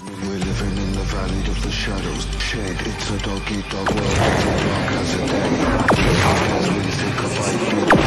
We're living in the valley of the shadows. Shade, it's a dog eat dog world. Every dog has a day. As we think of fight,